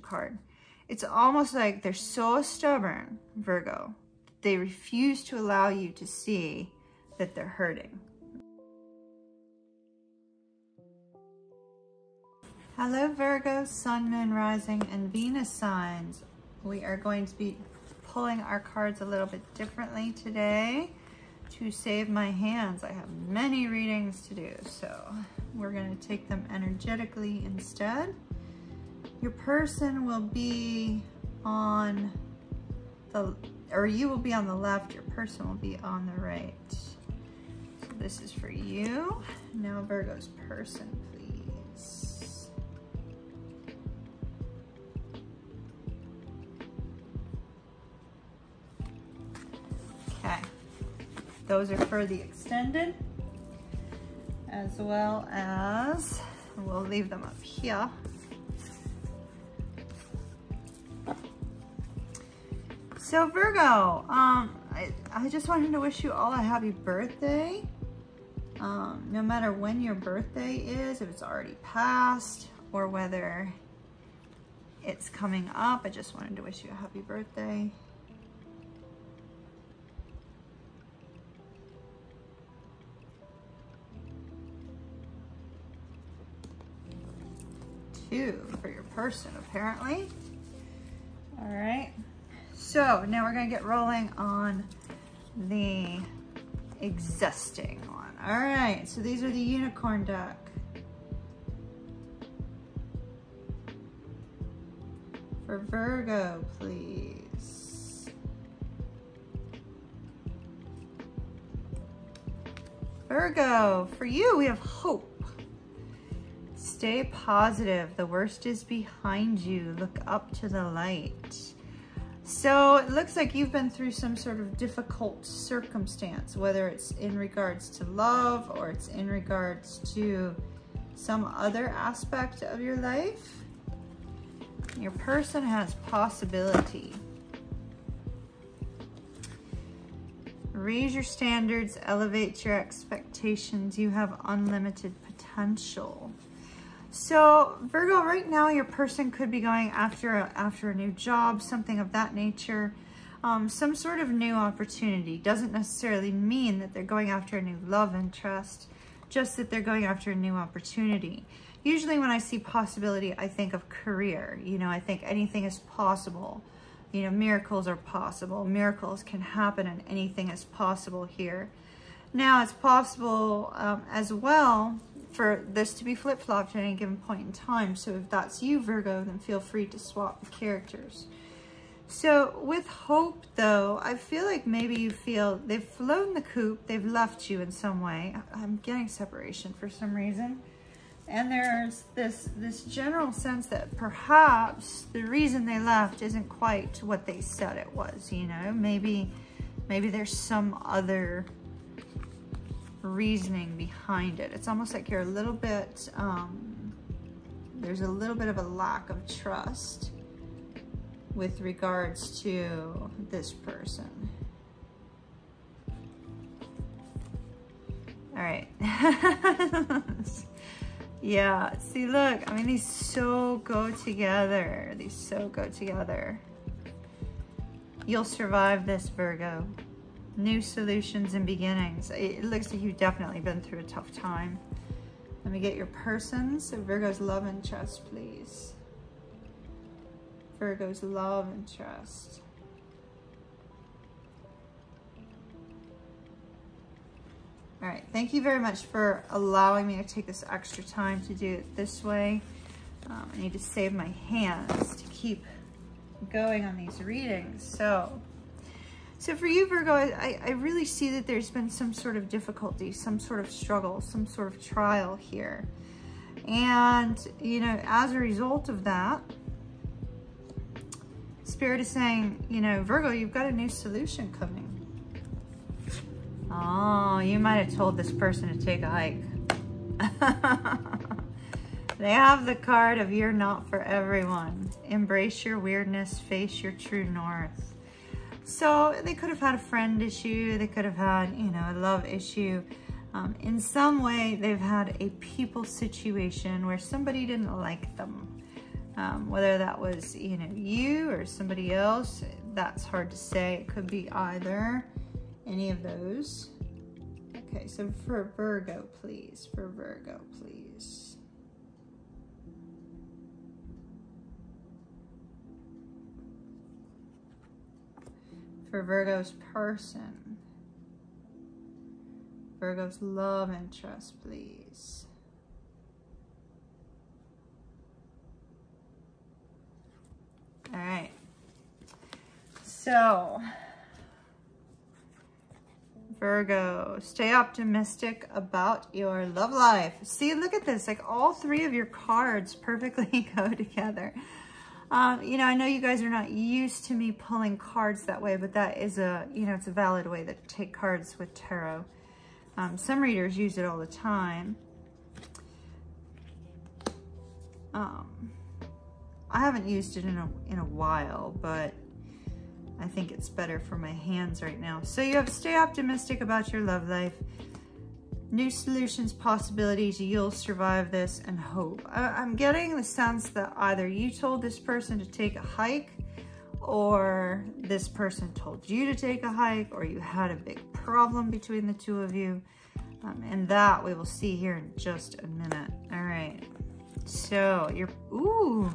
card. It's almost like they're so stubborn, Virgo, they refuse to allow you to see that they're hurting. Hello Virgo, Sun, Moon, Rising, and Venus signs. We are going to be pulling our cards a little bit differently today to save my hands. I have many readings to do, so we're going to take them energetically instead. Your person will be on the, or you will be on the left, your person will be on the right. So this is for you. Now Virgo's person, please. Okay, those are for the extended as well as, we'll leave them up here. So Virgo, um, I, I just wanted to wish you all a happy birthday. Um, no matter when your birthday is, if it's already passed or whether it's coming up, I just wanted to wish you a happy birthday. Two for your person, apparently. All right. So now we're gonna get rolling on the existing one. All right, so these are the unicorn deck. For Virgo, please. Virgo, for you, we have hope. Stay positive. The worst is behind you. Look up to the light. So it looks like you've been through some sort of difficult circumstance, whether it's in regards to love or it's in regards to some other aspect of your life. Your person has possibility. Raise your standards, elevate your expectations. You have unlimited potential. So Virgo, right now your person could be going after a, after a new job, something of that nature, um, some sort of new opportunity. Doesn't necessarily mean that they're going after a new love interest, just that they're going after a new opportunity. Usually when I see possibility, I think of career. You know, I think anything is possible. You know, miracles are possible. Miracles can happen and anything is possible here. Now, it's possible um, as well for this to be flip-flopped at any given point in time. So if that's you, Virgo, then feel free to swap the characters. So with hope, though, I feel like maybe you feel they've flown the coop, they've left you in some way. I'm getting separation for some reason. And there's this, this general sense that perhaps the reason they left isn't quite what they said it was, you know? Maybe, maybe there's some other reasoning behind it. It's almost like you're a little bit, um, there's a little bit of a lack of trust with regards to this person. All right. yeah, see, look, I mean, these so go together. These so go together. You'll survive this, Virgo new solutions and beginnings. It looks like you've definitely been through a tough time. Let me get your person. So Virgo's love and trust, please. Virgo's love and trust. All right, thank you very much for allowing me to take this extra time to do it this way. Um, I need to save my hands to keep going on these readings. So so for you, Virgo, I, I really see that there's been some sort of difficulty, some sort of struggle, some sort of trial here. And, you know, as a result of that, Spirit is saying, you know, Virgo, you've got a new solution coming. Oh, you might have told this person to take a hike. they have the card of you're not for everyone. Embrace your weirdness, face your true north. So they could have had a friend issue. They could have had, you know, a love issue. Um, in some way, they've had a people situation where somebody didn't like them. Um, whether that was, you know, you or somebody else, that's hard to say. It could be either, any of those. Okay, so for Virgo, please. For Virgo, please. For Virgo's person. Virgo's love interest, please. All right. So, Virgo, stay optimistic about your love life. See, look at this. Like all three of your cards perfectly go together. Um, you know, I know you guys are not used to me pulling cards that way, but that is a, you know, it's a valid way to take cards with tarot. Um, some readers use it all the time. Um, I haven't used it in a, in a while, but I think it's better for my hands right now. So you have stay optimistic about your love life. New solutions, possibilities, you'll survive this and hope. I, am getting the sense that either you told this person to take a hike or this person told you to take a hike or you had a big problem between the two of you. Um, and that we will see here in just a minute. All right. So you're, ooh,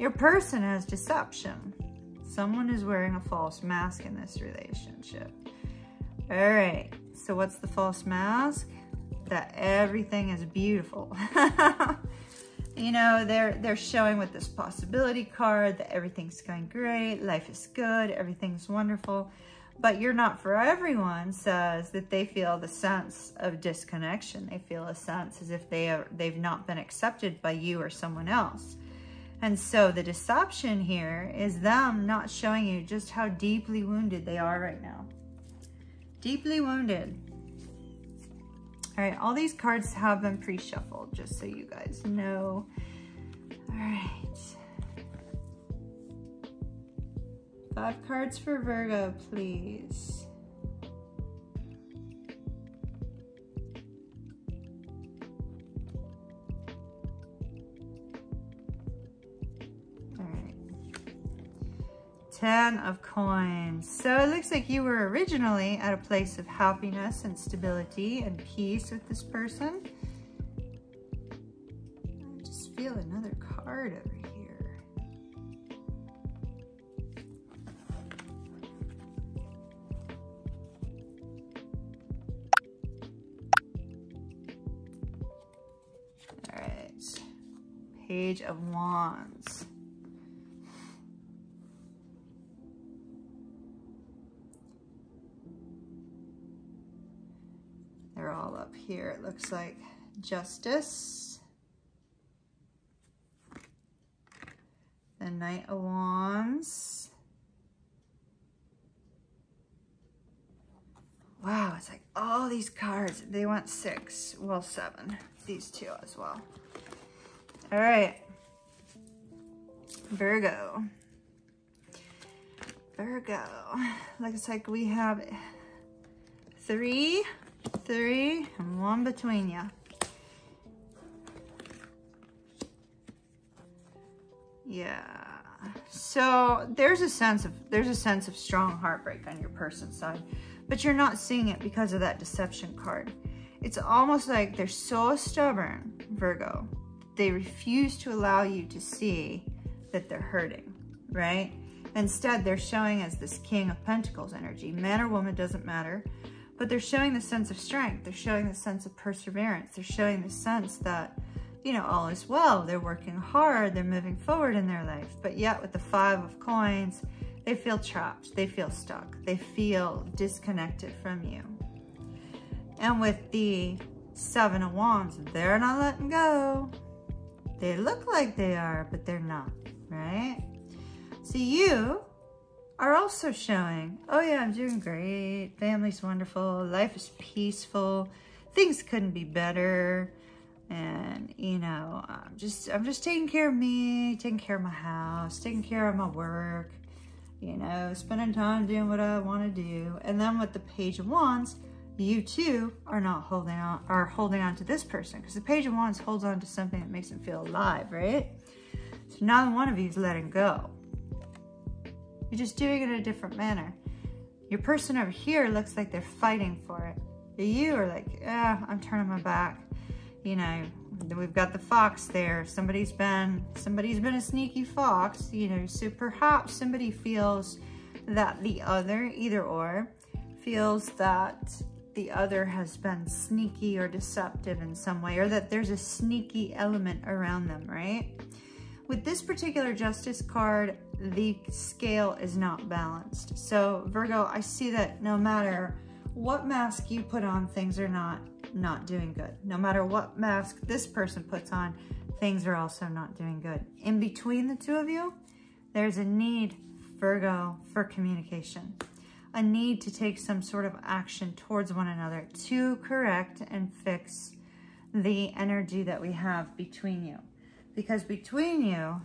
your person has deception. Someone is wearing a false mask in this relationship. All right, so what's the false mask? That everything is beautiful. you know, they're they're showing with this possibility card that everything's going great, life is good, everything's wonderful. But you're not for everyone says that they feel the sense of disconnection. They feel a sense as if they are, they've not been accepted by you or someone else. And so the deception here is them not showing you just how deeply wounded they are right now. Deeply wounded. All right, all these cards have been pre-shuffled, just so you guys know. All right. Five cards for Virgo, please. Ten of coins. So it looks like you were originally at a place of happiness and stability and peace with this person. I just feel another card over here. All right. Page of Wands. Looks like Justice, the Knight of Wands. Wow, it's like all these cards. They want six, well, seven. These two as well. All right. Virgo. Virgo. Looks like we have three three, and one between you. Yeah. So there's a sense of there's a sense of strong heartbreak on your person's side, but you're not seeing it because of that deception card. It's almost like they're so stubborn, Virgo. They refuse to allow you to see that they're hurting, right? Instead, they're showing as this King of Pentacles energy. Man or woman doesn't matter. But they're showing the sense of strength. They're showing the sense of perseverance. They're showing the sense that, you know, all is well. They're working hard. They're moving forward in their life. But yet with the five of coins, they feel trapped. They feel stuck. They feel disconnected from you. And with the seven of wands, they're not letting go. They look like they are, but they're not, right? So you are also showing, oh yeah, I'm doing great. Family's wonderful. Life is peaceful. Things couldn't be better. And, you know, I'm just, I'm just taking care of me, taking care of my house, taking care of my work, you know, spending time doing what I want to do. And then with the Page of Wands, you too are not holding on, are holding on to this person because the Page of Wands holds on to something that makes them feel alive, right? So neither one of you is letting go. You're just doing it in a different manner. Your person over here looks like they're fighting for it. You are like, yeah, I'm turning my back. You know, we've got the fox there. Somebody's been, somebody's been a sneaky fox, you know, so perhaps somebody feels that the other, either or, feels that the other has been sneaky or deceptive in some way, or that there's a sneaky element around them, right? With this particular justice card, the scale is not balanced. So Virgo, I see that no matter what mask you put on, things are not, not doing good. No matter what mask this person puts on, things are also not doing good. In between the two of you, there's a need, Virgo, for communication. A need to take some sort of action towards one another to correct and fix the energy that we have between you. Because between you,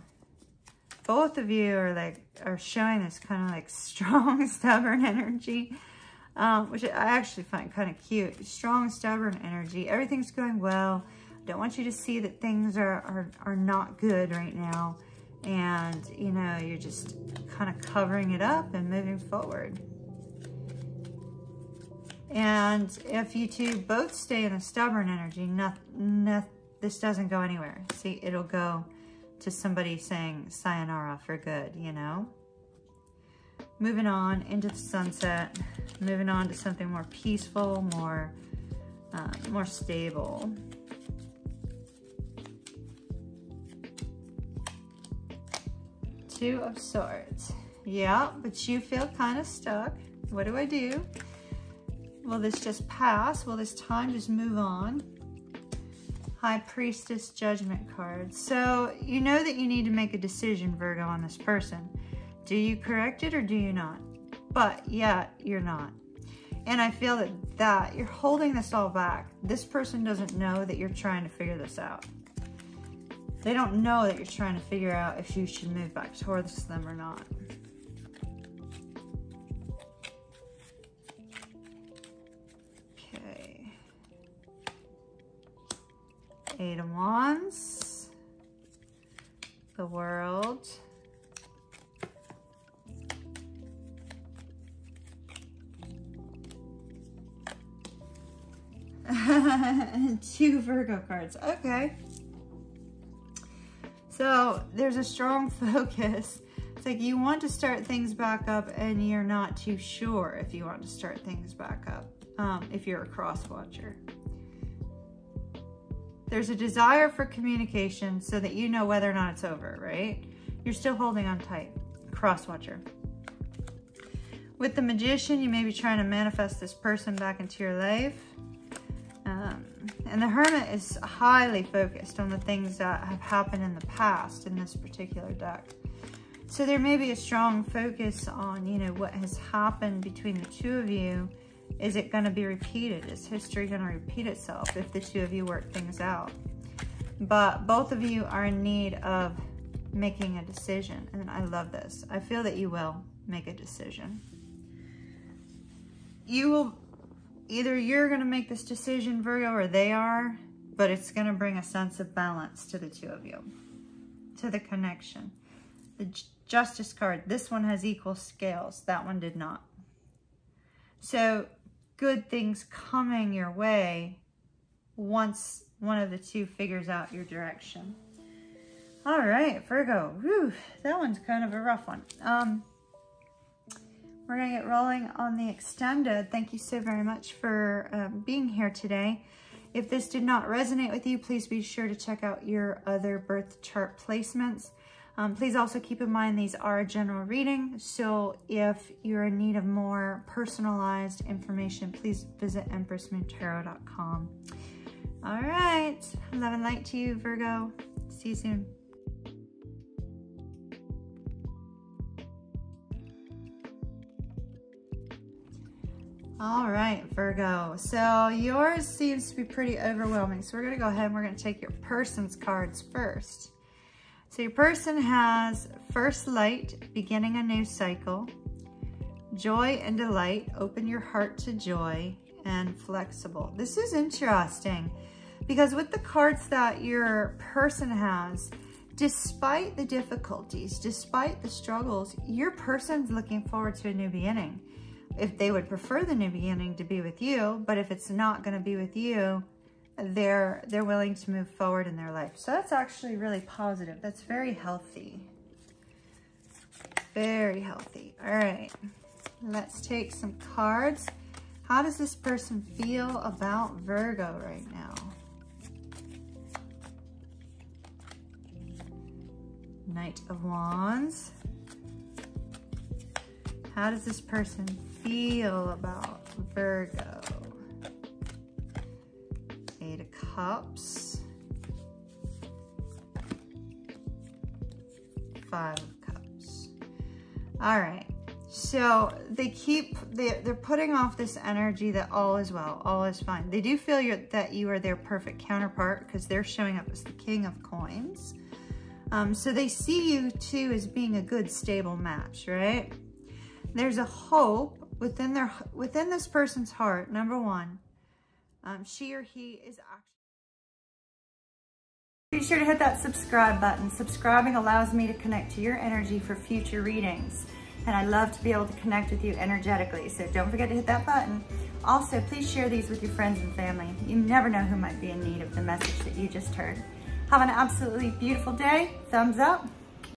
both of you are like, are showing this kind of like strong, stubborn energy. Um, which I actually find kind of cute. Strong, stubborn energy. Everything's going well. Don't want you to see that things are, are, are not good right now. And, you know, you're just kind of covering it up and moving forward. And if you two both stay in a stubborn energy, not, not, this doesn't go anywhere. See, it'll go to somebody saying sayonara for good, you know? Moving on into the sunset, moving on to something more peaceful, more, uh, more stable. Two of Swords. Yeah, but you feel kind of stuck. What do I do? Will this just pass? Will this time just move on? High Priestess Judgment card. So you know that you need to make a decision, Virgo, on this person. Do you correct it or do you not? But yet you're not. And I feel that, that you're holding this all back. This person doesn't know that you're trying to figure this out. They don't know that you're trying to figure out if you should move back towards them or not. Eight of Wands, the World, two Virgo cards. Okay. So there's a strong focus. It's like you want to start things back up and you're not too sure if you want to start things back up um, if you're a cross watcher. There's a desire for communication so that you know whether or not it's over, right? You're still holding on tight. Cross watcher. With the magician, you may be trying to manifest this person back into your life. Um, and the hermit is highly focused on the things that have happened in the past in this particular deck. So there may be a strong focus on, you know, what has happened between the two of you is it going to be repeated? Is history going to repeat itself if the two of you work things out? But both of you are in need of making a decision. And I love this. I feel that you will make a decision. You will, either you're going to make this decision, Virgo, or they are, but it's going to bring a sense of balance to the two of you, to the connection. The Justice card, this one has equal scales. That one did not. So good things coming your way once one of the two figures out your direction. All right, Virgo. Whew, that one's kind of a rough one. Um, we're to get rolling on the extended. Thank you so very much for um, being here today. If this did not resonate with you, please be sure to check out your other birth chart placements. Um, please also keep in mind these are a general reading, so if you're in need of more personalized information, please visit empressmoontarot.com. All right, love and light to you, Virgo. See you soon. All right, Virgo. So yours seems to be pretty overwhelming. So we're going to go ahead and we're going to take your person's cards first. So your person has first light, beginning a new cycle, joy and delight, open your heart to joy, and flexible. This is interesting because with the cards that your person has, despite the difficulties, despite the struggles, your person's looking forward to a new beginning. If they would prefer the new beginning to be with you, but if it's not going to be with you, they're they're willing to move forward in their life. So that's actually really positive. That's very healthy. Very healthy. All right. Let's take some cards. How does this person feel about Virgo right now? Knight of Wands. How does this person feel about Virgo? Cups. Five of Cups. All right. So they keep, they, they're putting off this energy that all is well, all is fine. They do feel that you are their perfect counterpart because they're showing up as the king of coins. Um, so they see you too as being a good stable match, right? There's a hope within their within this person's heart. Number one, um, she or he is actually. Be sure to hit that subscribe button. Subscribing allows me to connect to your energy for future readings. And I love to be able to connect with you energetically. So don't forget to hit that button. Also, please share these with your friends and family. You never know who might be in need of the message that you just heard. Have an absolutely beautiful day. Thumbs up.